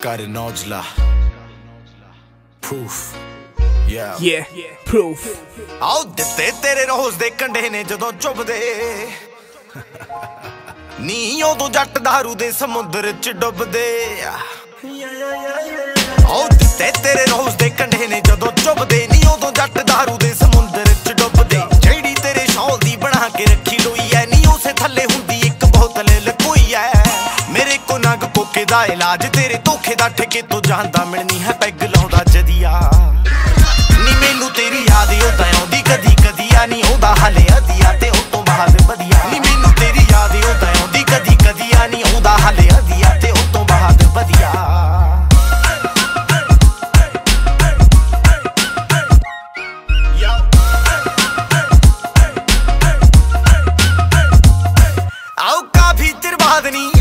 ਕਰ ਨੌਜਲਾ ਪ੍ਰੂਫ ਯਾ Yeah, proof. ਆਉ ਦਿੱਤੇ ਤੇਰੇ ਰੋਜ਼ ਦੇ ਕੰਡੇ ਨੇ ਜਦੋਂ ਚੁੱਭਦੇ। ਨੀ ਉਦੋਂ ਜੱਟ ਦਾਰੂ ਦੇ ਸਮੁੰਦਰ ਚ ਡੁੱਬਦੇ। ਆਉ ਦਿੱਤੇ ਤੇਰੇ ਰੋਜ਼ ਦੇ ਕੰਡੇ ਨੇ ਜਦੋਂ ਚੁੱਭਦੇ। ਨੀ ਉਦੋਂ ਜੱਟ ਦਾਰੂ ਦੇ ਸਮੁੰਦਰ ਚ ਡੁੱਬਦੇ। ਜਿਹੜੀ ਤੇਰੇ ਸ਼ੌਲ ਦੀ ਬਣਾ ਕੇ ਰੱਖੀ ਲੋਈ ਐ ਨੀ ਉਸੇ ਥੱਲੇ ਹੁੰਦੀ ਦਾ ਇਲਾਜ ਤੇਰੇ ਧੋਖੇ ਦਾ ਠੇਕੇ ਤੋਂ ਜਾਂਦਾ ਮਿਲਣੀ ਹੈ ਪੈਗ ਲਾਉਂਦਾ ਜਦੀਆ। ਨੀ ਮੈਨੂੰ ਤੇਰੀ ਯਾਦ ਉਦਾਂ ਆਉਂਦੀ, ਕਦੀ ਕਦੀ ਆ ਨਹੀਂ ਆਉਂਦਾ, ਹਲੇ ਅਧੀਆ ਤੇ ਉਹ ਤੋਂ ਬਾਅਦ ਵਧੀਆ। ਨੀ ਮੈਨੂੰ ਤੇਰੀ ਯਾਦ ਉਦਾਂ ਆਉਂਦੀ, ਕਦੀ ਕਦੀ ਆ ਨਹੀਂ ਆਉਂਦਾ, ਹਲੇ ਅਧੀਆ ਤੇ ਉਹ ਤੋਂ ਬਾਅਦ ਵਧੀਆ। ਆਓ ਕਾਫੀ ਚਿਰ ਬਾਅਦ ਨਹੀਂ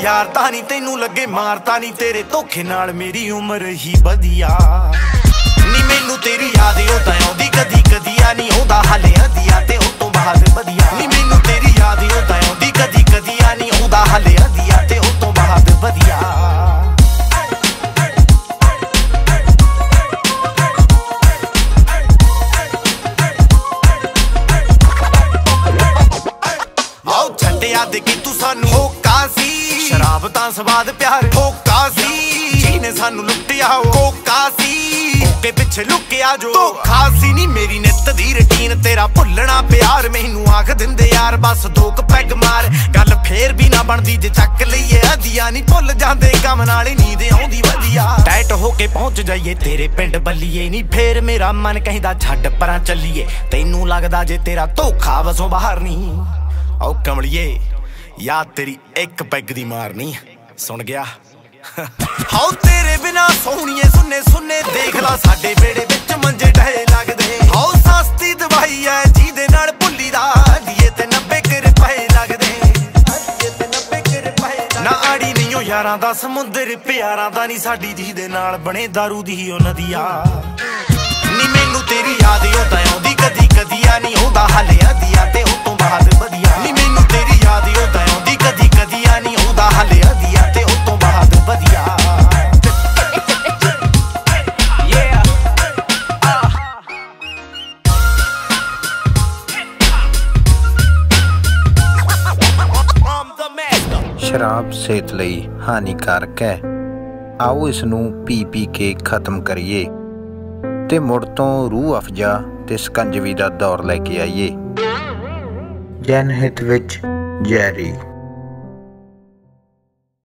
ਨਜ਼ਾਰੇ ਯਾਰ, ਤਾਂ ਨਹੀਂ ਤੈਨੂੰ ਲੱਗੇ ਮਾਰਤਾ ਨਹੀਂ ਤੇਰੇ ਧੋਖੇ ਨਾਲ ਮੇਰੀ ਉਮਰ ਹੀ ਵਧੀਆ। ਨੀ ਮੈਨੂੰ ਤੇਰੀ ਯਾਦ, ਉਹ ਤਾਂ ਆਉਂਦੀ ਕਦੀ ਕਦੀ ਆ ਨਹੀਂ ਆਉਂਦਾ, ਹਲੇ ਅਧੀਆ ਸਾਨੂੰ ਹੋਕਾ ਸੀ। ਸ਼ਰਾਬ ਤਾਂ ਸਵਾਦ ਪਿਆਰ, ਹੋਕਾ ਸੀ। ਜਿਹਨੇ ਸਾਨੂੰ ਲੁੱਟਿਆ ਉਹ ਸੀ। ਕੋਕੇ ਪਿੱਛੇ ਲੁਕਿਆ ਜੋ। ਧੋਖਾ ਸੀ ਨਹੀਂ ਮੇਰੀ ਨਿੱਤ ਦੀ ਰੁਟੀਨ, ਤੇਰਾ ਭੁੱਲਣਾ ਪਿਆਰ। ਮੈਨੂੰ ਆਖ ਦਿੰਦੇ ਯਾਰ, ਬਸ ਦੋ ਪੈਗ ਮਾਰ। ਗੱਲ ਫੇਰ ਵੀ ਨਾ ਬਣਦੀ, ਜੇ ਚੱਕ ਲਈਏ ਅਧੀਆ ਨਹੀਂ ਭੁੱਲ ਜਾਂਦੇ, ਕੰਮ ਨਾਲ ਹੀ ਨੀਂਦ ਆਉਂਦੀ ਵਧੀਆ। ਟਾਈਟ ਹੋ ਕੇ ਪਹੁੰਚ ਜਾਈਏ, ਤੇਰੇ ਪਿੰਡ ਬੱਲੀਏ ਨਹੀਂ ਫੇਰ ਮੇਰਾ ਮਨ ਕਹਿੰਦਾ, ਛੱਡ ਪਰਾਂ ਚੱਲੀਏ। ਤੈਨੂੰ ਲੱਗਦਾ ਜੇ ਤੇਰਾ ਧੋਖਾ ਵਸੋਂ ਬਾਹਰ ਨਹੀਂ ਆਓ ਕਮਲਿਏ। ਯਾਦ ਤੇਰੀ ਇੱਕ ਪੈਗ ਦੀ ਮਾਰਨੀ ਸੁਣ ਗਿਆ। ਹਾਉ ਤੇਰੇ ਬਿਨਾ ਸੋਹਣੀਏ ਸੁੰਨੇ ਸੁੰਨੇ ਦੇਖ ਲਾ, ਸਾਡੇ ਵੇੜੇ ਵਿੱਚ ਮੰਜੇ ਢਹੇ ਲੱਗਦੇ। ਹਾਉ ਸਸਤੀ ਦਵਾਈ ਐ, ਜਿਹਦੇ ਨਾਲ ਭੁੱਲੀ ਦਾ ਦੀਏ ਤੇ 90 ਕੁ ਰੁਪਏ ਲੱਗਦੇ। ਨਾ ਆੜੀ ਨਹੀਂ ਉਹ ਯਾਰਾਂ ਦਾ ਸਮੁੰਦਰ, ਪਿਆਰਾਂ ਦਾ ਨਹੀਂ ਸਾਡੀ ਜਿਹਦੇ ਨਾਲ ਬਣੇ दारू ਦੀ ਉਹ ਨਦੀਆ ਨੀ ਮੈਨੂੰ ਤੇਰੀ ਯਾਦ ਉਹ ਤਾਂ ਆਉਂਦੀ, ਕਦੀ ਕਦੀ ਸ਼ਰਾਬ ਸਿਹਤ ਲਈ ਹਾਨੀਕਾਰਕ ਹੈ। ਆਓ ਇਸ ਨੂੰ ਪੀ ਪੀ ਕੇ ਖਤਮ ਕਰੀਏ ਤੇ ਮੁੜ ਤੋਂ ਰੂਹ ਅਫਜਾ ਤੇ ਸਕੰਜਵੀ ਦਾ ਦੌਰ ਲੈ ਕੇ ਆਈਏ। ਜਨ ਹਿਤ ਵਿੱਚ ਜੈਰੀ